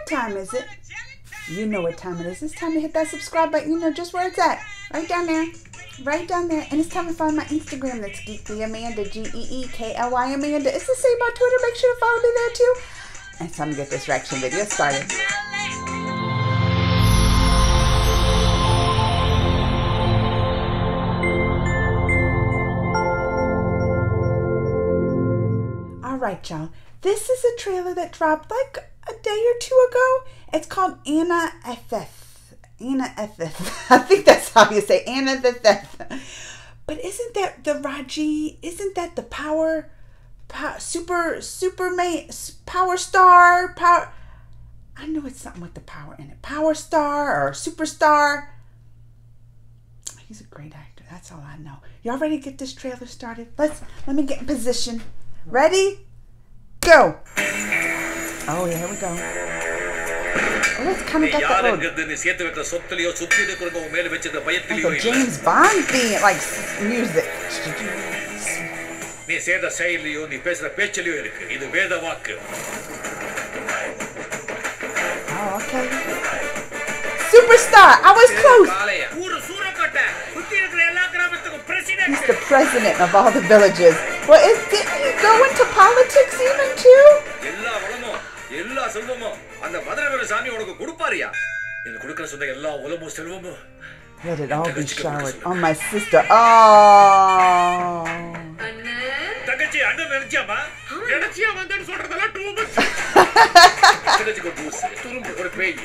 What time is it? You know what time it is. It's time to hit that subscribe button. You know just where it's at. Right down there. Right down there. And it's time to find my Instagram. That's Geekly Amanda. G-E-E-K-L-Y Amanda. It's the same on Twitter. Make sure to follow me there too. And it's time to get this reaction video started. Alright, y'all. This is a trailer that dropped like a day or two ago. It's called Anna FF. Anna FF. I think that's how you say Anna the Theth. But isn't that the Raji? Isn't that the power, power super superman power star power? I know it's something with the power in it. Power star or superstar. He's a great actor. That's all I know. Y'all ready to get this trailer started? Let's let me get in position. Ready? Go. Oh, yeah, here we go. Oh, let's kind of get that little, like a James Bond theme, like music. நீ செய்த செயலையோ நீ பேசுற பேச்சிலையோ இருக்கு இது வேத வாக்கு Oh, okay. Superstar. I was close. ஊரு சூரக்கோட்டை சுத்தி இருக்கிற எல்லா கிராமத்துக்கும் He's president the president of all the villages. Well, is, didn't he go into politics even too? எல்லா வளமும் எல்லா செல்வமும் அந்த மதுரை சாமி உனக்கு கொடுப்பாரியா எனக்கு கொடுக்கிற சொந்த எல்லா உலமும் செல்வமும் Let it all be showered on my sister. Oh. தங்கச்சி அண்ணன் நினைச்சியாமா நினைச்சியா வந்தேன்னு சொல்றதெல்லாம் டூ மச் தங்கச்சிக்கு ஒரு பூஸ் துரும்பு ஒரு பேய்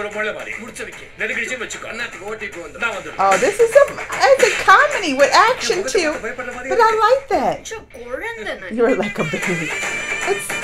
ஒரு முளை மாதிரி முடிச்ச வைக்க நெருங்கிடுச்சு வச்சுக்கோ அண்ணாத்துக்கு ஓட்டிட்டு வந்து நான் வந்து Oh, this is a it's a comedy with action too. But I like that. You're like a baby. It's it's gonna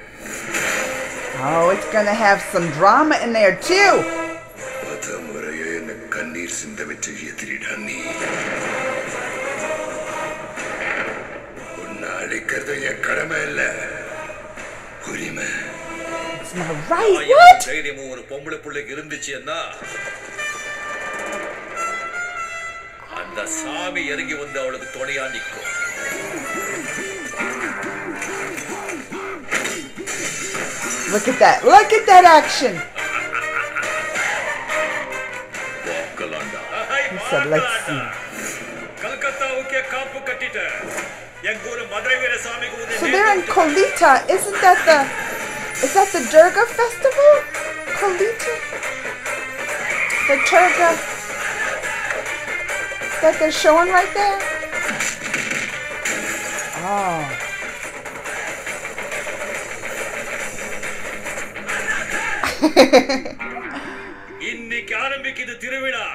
Oh, it's gonna have some drama in there too. It's not right. What? தைரியமும் ஒரு பொம்பளை பிள்ளைக்கு இருந்துச்சுன்னா அந்த சாமி இறங்கி வந்து அவளுக்கு துணையா நிற்கும் Look at that. Look at that action. He said, let's see. So they're in Kolkata. Isn't that the... Is that the Durga festival? Kolkata? The Durga... That they're showing right there? Oh. இன்னைக்கு ஆரம்பிக்குது திருவிழா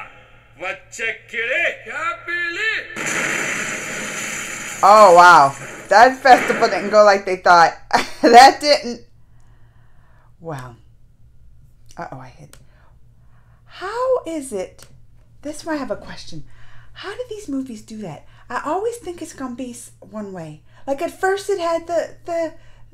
வச்ச clay happily Oh wow. That festival didn't go like they thought. that didn't. Wow. Uh oh, I hit. How is it? This is why I have a question. How do these movies do that? I always think it's gonna be s- one way. Like at first, it had the the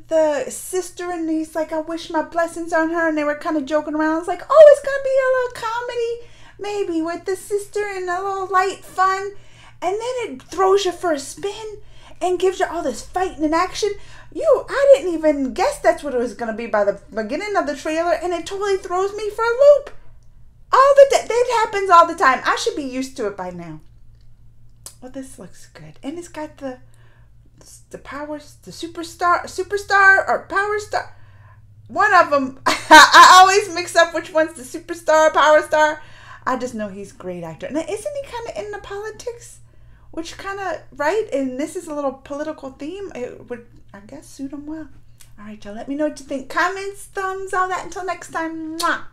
the sister, and he's like, "I wish my blessings on her," and they were kind of joking around. It's like, "Oh, it's gonna be a little comedy, maybe with the sister and a little light fun," and then it throws you for a spin and gives you all this fighting and action. You, I didn't even guess that's what it was gonna be by the beginning of the trailer, and it totally throws me for a loop. All the that happens all the time. I should be used to it by now. Well, this looks good, and it's got the the powers, the superstar, superstar or power star. One of them, I always mix up which one's the superstar, power star. I just know he's great actor. Now, isn't he kind of in the politics? Which kind of right, and this is a little political theme. It would, I guess, suit him well. All right, y'all. Let me know what you think. Comments, thumbs, all that. Until next time. Mwah.